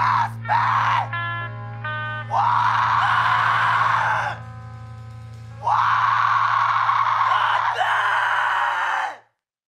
Just me! What?